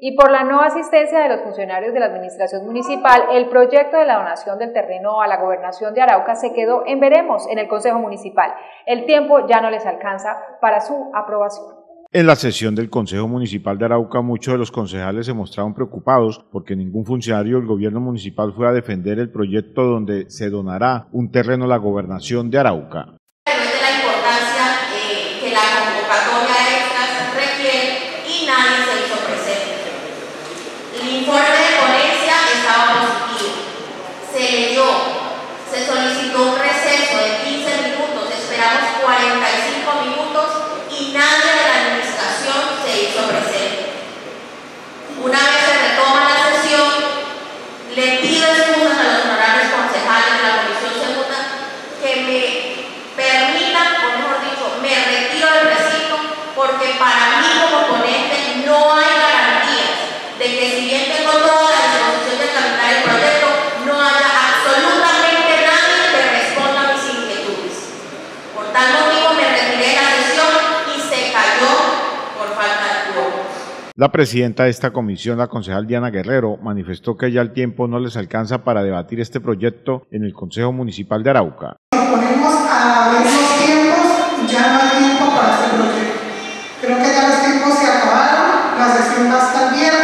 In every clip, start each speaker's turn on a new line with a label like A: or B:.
A: Y por la no asistencia de los funcionarios de la administración municipal, el proyecto de la donación del terreno a la gobernación de Arauca se quedó en veremos en el Consejo Municipal. El tiempo ya no les alcanza para su aprobación.
B: En la sesión del Consejo Municipal de Arauca, muchos de los concejales se mostraron preocupados porque ningún funcionario del gobierno municipal fue a defender el proyecto donde se donará un terreno a la gobernación de Arauca. La presidenta de esta comisión, la concejal Diana Guerrero, manifestó que ya el tiempo no les alcanza para debatir este proyecto en el Consejo Municipal de Arauca.
C: ponemos a ver los tiempos, ya no hay tiempo para este proyecto. Creo que ya los tiempos se acabaron, la sesión va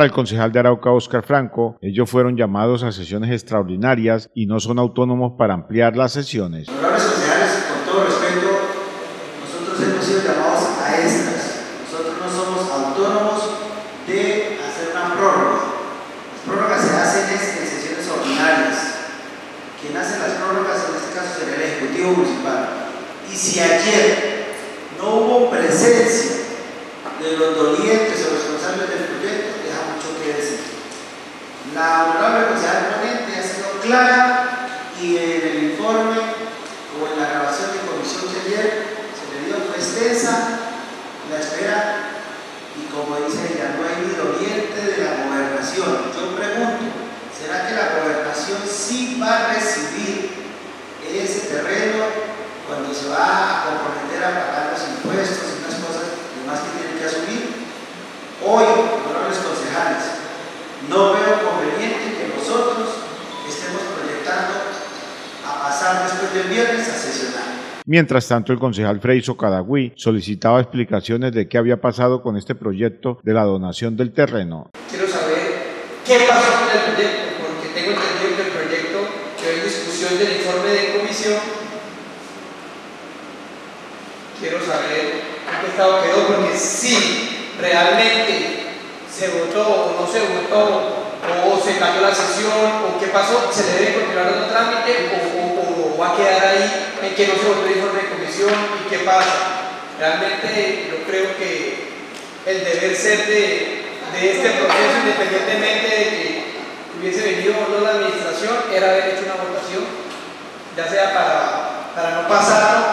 B: Para el concejal de Arauca, Oscar Franco, ellos fueron llamados a sesiones extraordinarias y no son autónomos para ampliar las sesiones.
D: Honorables concejales, con todo respeto, nosotros hemos sido llamados a estas. Nosotros no somos autónomos de hacer una prórroga. Las prórrogas se hacen en sesiones ordinarias. Quien hace las prórrogas en este caso será el Ejecutivo Municipal. Y si ayer no hubo presencia de los o responsables del proyecto, la honorable concejal ponente ha sido clara y en el informe o en la grabación de comisión de ayer se le dio fue extensa la espera y como dice ella, no hay ni doliente de la gobernación. Yo pregunto, ¿será que la gobernación sí va a recibir ese terreno cuando se va a comprometer a pagar los impuestos y unas cosas demás que tienen que asumir? Hoy, honorables concejales, no veo conveniente que nosotros estemos proyectando a pasar después del viernes a sesionar.
B: Mientras tanto, el concejal Freiso Cadagüí solicitaba explicaciones de qué había pasado con este proyecto de la donación del terreno.
E: Quiero saber qué pasó con el proyecto, porque tengo entendido que el proyecto que hay discusión del informe de comisión, quiero saber en qué estado quedó, porque si realmente se votó o no se votó, o se cayó la sesión, o qué pasó, se debe continuar otro trámite o, quedar ahí en que no se informe de comisión y qué pasa. Realmente yo creo que el deber ser de, este proceso, independientemente de que hubiese venido o no la administración, era haber hecho una votación, ya sea para, para no pasarlo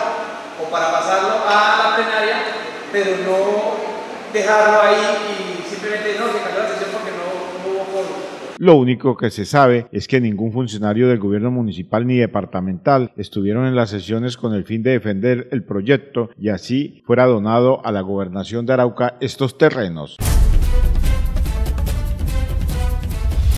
E: o para pasarlo a la plenaria, pero no dejarlo ahí y
B: lo único que se sabe es que ningún funcionario del gobierno municipal ni departamental estuvieron en las sesiones con el fin de defender el proyecto y así fuera donado a la gobernación de Arauca estos terrenos.